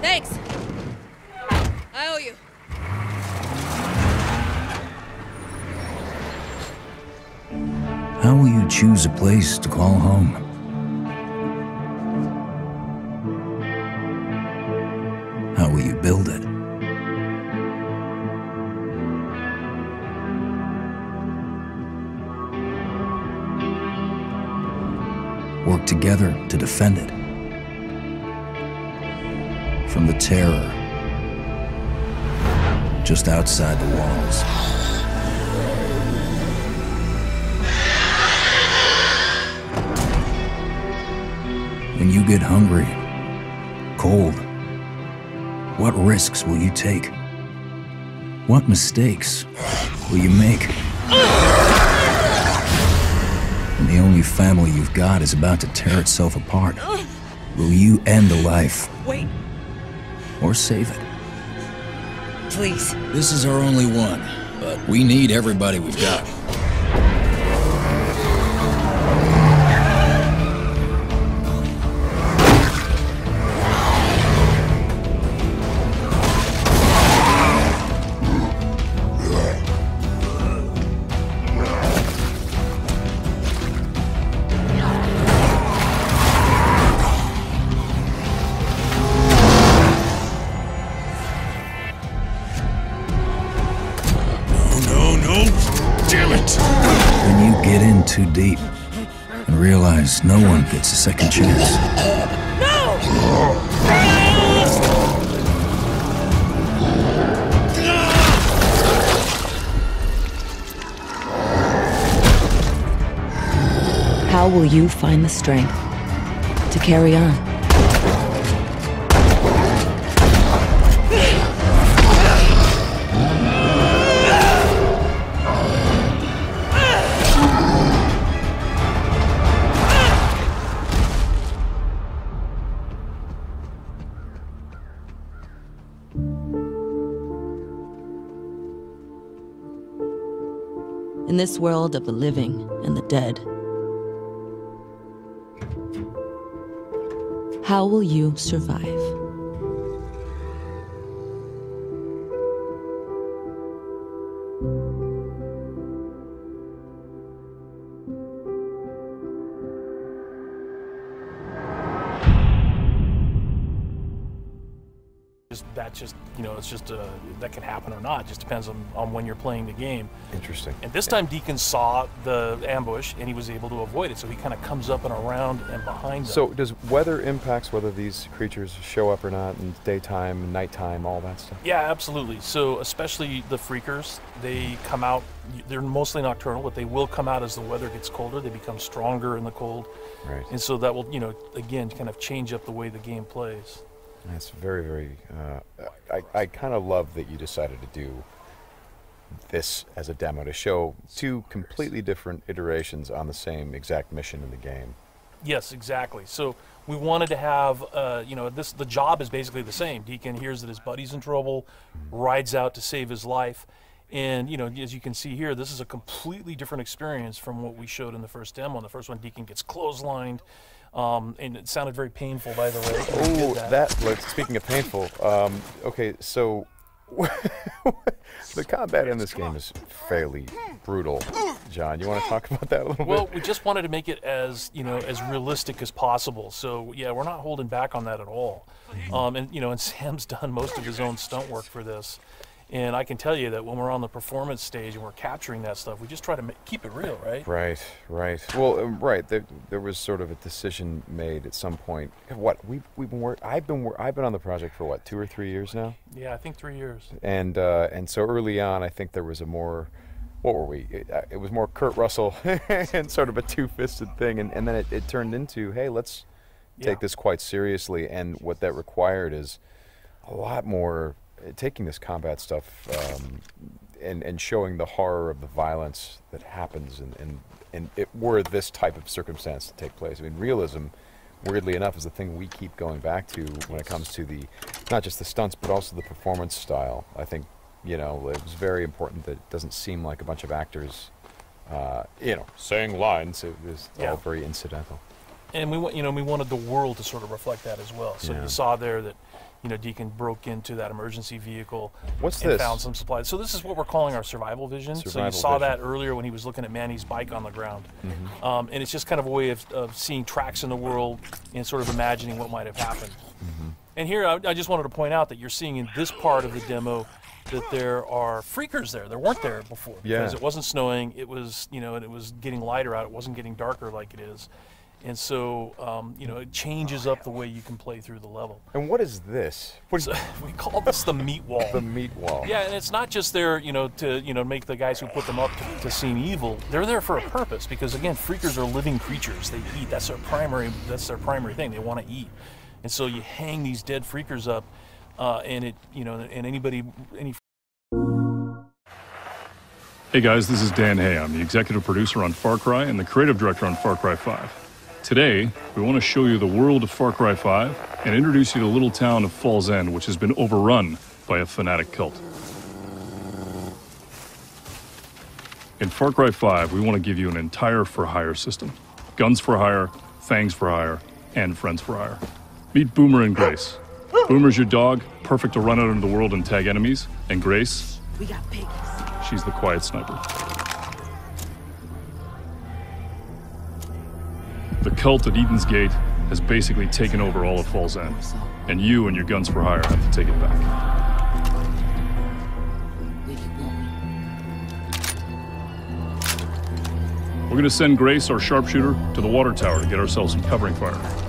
Thanks. I owe you. How will you choose a place to call home? How will you build it? Work together to defend it. From the terror just outside the walls. When you get hungry, cold, what risks will you take? What mistakes will you make? When the only family you've got is about to tear itself apart, will you end a life Wait, or save it? please. This is our only one, but we need everybody we've got. No one gets a second chance. How will you find the strength to carry on? In this world of the living and the dead, how will you survive? Just, that just you know it's just uh, that can happen or not. It just depends on, on when you're playing the game. Interesting. And this time Deacon saw the ambush and he was able to avoid it. So he kind of comes up and around and behind them. So does weather impacts whether these creatures show up or not in daytime, nighttime, all that stuff? Yeah, absolutely. So especially the freakers, they come out. They're mostly nocturnal, but they will come out as the weather gets colder. They become stronger in the cold, Right. and so that will, you know, again, kind of change up the way the game plays. That's very, very. Uh, I, I kind of love that you decided to do this as a demo to show two completely different iterations on the same exact mission in the game. Yes, exactly. So we wanted to have, uh, you know, this. The job is basically the same. Deacon hears that his buddy's in trouble, rides out to save his life, and you know, as you can see here, this is a completely different experience from what we showed in the first demo. In the first one, Deacon gets clotheslined, um, and it sounded very painful, by the way. when he did Oh, that. like, speaking of painful, um, okay, so the combat in this game is fairly brutal. John, you want to talk about that a little Well, bit? Well, we just wanted to make it as you know as realistic as possible. So yeah, we're not holding back on that at all. Um, and you know, and Sam's done most of his own stunt work for this. And I can tell you that when we're on the performance stage and we're capturing that stuff, we just try to ma- keep it real, right? Right, right. Well, um, right. There, there was sort of a decision made at some point. What we we've been work. I've been wor- I've been on the project for what two or three years now, Yeah, I think three years. and uh, and so early on, I think there was a more. What were we? It, uh, it was more Kurt Russell and sort of a two-fisted thing, and, and then it, it turned into, hey, let's take Yeah. this quite seriously. And what that required is a lot more taking this combat stuff um, and, and showing the horror of the violence that happens and, in, in it were this type of circumstance to take place. I mean, realism, weirdly enough, is the thing we keep going back to when it comes to the not just the stunts but also the performance style. I think you know it was very important that it doesn't seem like a bunch of actors, uh, you know, saying lines. It was Yeah. all very incidental. and we want you know we wanted the world to sort of reflect that as well. So Yeah. you saw there that you know, Deacon broke into that emergency vehicle What's and this? found some supplies. So this is what we're calling our survival vision. Survival so you saw vision. that earlier when he was looking at Manny's bike on the ground. Mm-hmm. Um, and it's just kind of a way of, of seeing tracks in the world and sort of imagining what might have happened. Mm-hmm. And here, I, I just wanted to point out that you're seeing in this part of the demo that there are freakers there. There weren't there before because Yeah. it wasn't snowing. It was, you know, and it was getting lighter out. It wasn't getting darker like it is. And so, um, you know, it changes up the way you can play through the level. And what is this? What is So we call this the meat wall. the meat wall? Yeah, and it's not just there, you know, to you know make the guys who put them up to, to seem evil. They're there for a purpose because again, freakers are living creatures. They eat. That's their primary. That's their primary thing. They want to eat, and so you hang these dead freakers up, uh, and it, you know, and anybody, any Hey guys, this is Dan Hay. I'm the executive producer on Far Cry and the creative director on Far Cry 5. Today, we want to show you the world of Far Cry 5 and introduce you to the little town of Falls End, which has been overrun by a fanatic cult. In Far Cry 5, we want to give you an entire for hire system guns for hire, fangs for hire, and friends for hire. Meet Boomer and Grace. Boomer's your dog, perfect to run out into the world and tag enemies, and Grace, We got piggies. She's the quiet sniper. Cult at Eden's Gate has basically taken over all of Falls End, and you and your guns for hire have to take it back. We're gonna send Grace, our sharpshooter, to the water tower to get ourselves some covering fire.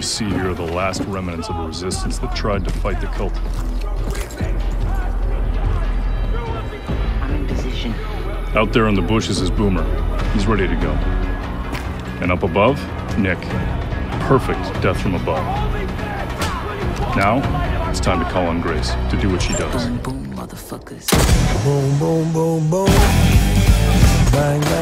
You see here the last remnants of a resistance that tried to fight the cult. I'm in position. Out there in the bushes is Boomer. He's ready to go. And up above, Nick. Perfect death from above. Now, it's time to call on Grace to do what she does. Boom, boom, motherfuckers. Boom, boom, boom, boom. Bang, bang, bang,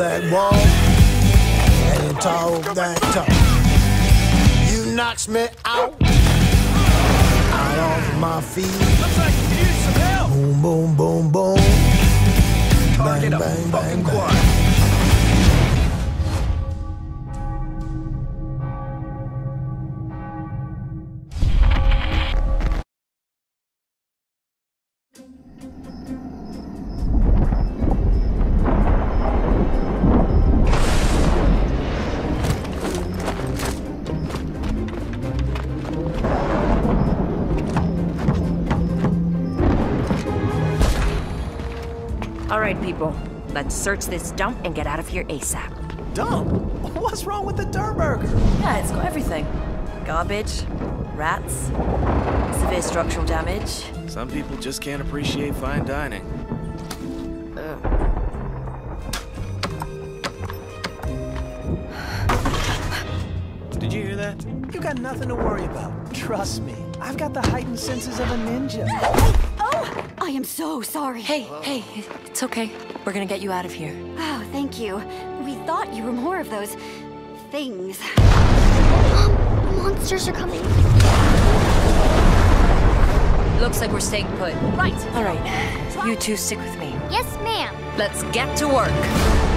that wall and you talk that talk, you knocks me out, out off my feet. Looks like you need some help! Boom, boom, boom, boom. Bang, bang, bang, bang. All right, people. Let's search this dump and get out of here ASAP. Dump? What's wrong with the Durrr Burger? Yeah, it's got everything. Garbage, rats, severe structural damage. Some people just can't appreciate fine dining. Did you hear that? You got nothing to worry about. Trust me. I've got the heightened senses of a ninja. I am so sorry. Hey, hey, it's okay. We're gonna get you out of here. Oh, thank you. We thought you were more of those things. Mom, Monsters are coming. Looks like we're staying put. Right. All right, you two stick with me. Yes, ma'am. Let's get to work.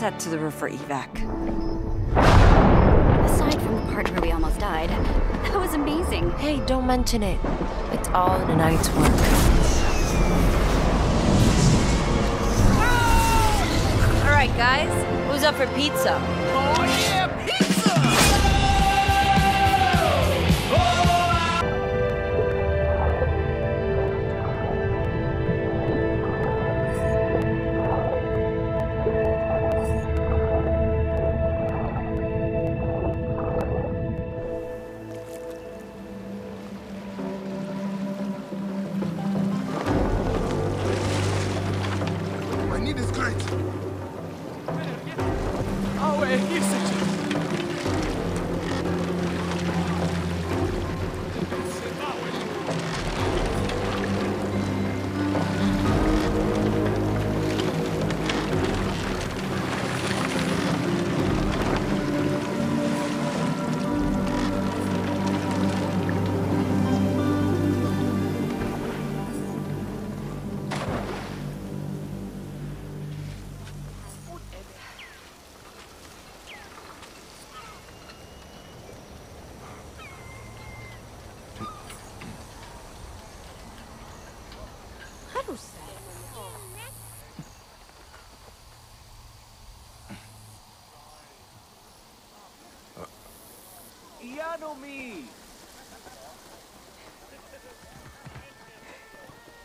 Let's head to the roof for evac. Aside from the part where we almost died, that was amazing. Hey, don't mention it. It's all in a night's work. All right, guys, who's up for pizza? Oh yeah, pizza! Need is great. Oh, é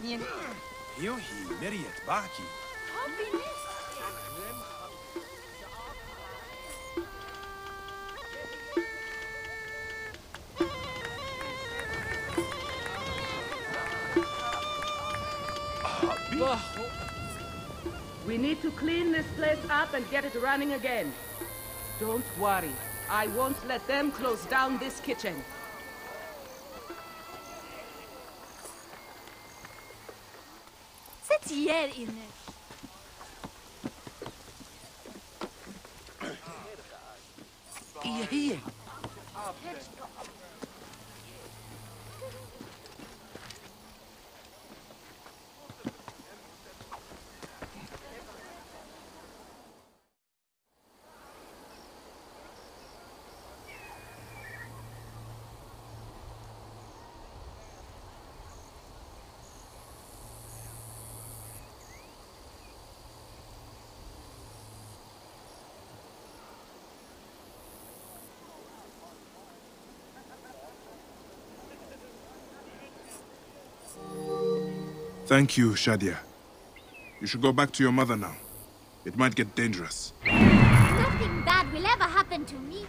Yohi, Meriet, Baki. We need to clean this place up and get it running again. Don't worry. I won't let them close down this kitchen. zit in? Hier, hier. Thank you, Shadia. You should go back to your mother now. It might get dangerous. Nothing bad will ever happen to me.